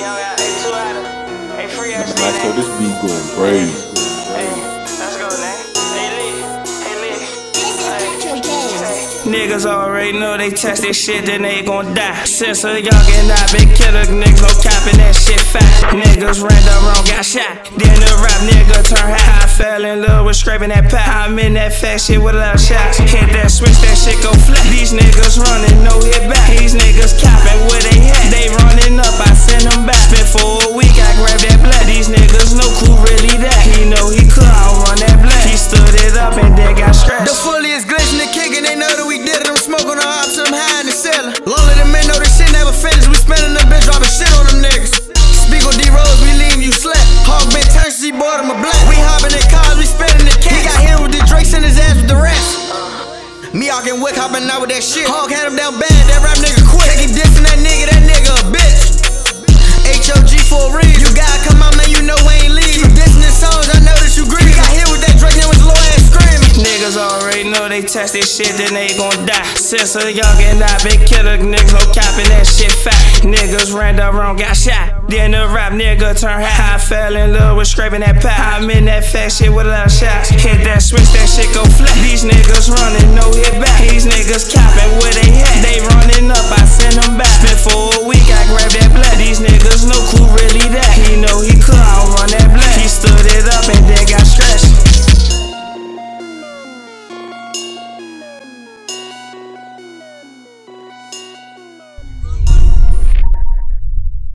hey, young, hey, two out of, hey, free ass. Master, this beat going crazy. Niggas already know they test this shit, then they gon' die. Since a youngin', I been killer, niggas no capping that shit fat. Niggas ran the wrong, got shot. Then the rap nigga turn high. I fell in love with scraping that pot. I'm in that fat shit with a lot of shots. Hit that switch, that shit go flat. These niggas running, no hit back. Hopping out with that shit. Hog had him down bad, that rap nigga quit. Take him dissing that nigga, that they this shit, then they gon' die. Sister young and I been killing niggas no copping that shit fat. Niggas ran the wrong, got shot. Then the rap nigga turn high. I fell in love with scraping that pack. I'm in that fat shit with a lot of shots. Hit that switch, that shit go flat. These niggas running, no hit back. These niggas capping where they at. They running up, I send them back. Before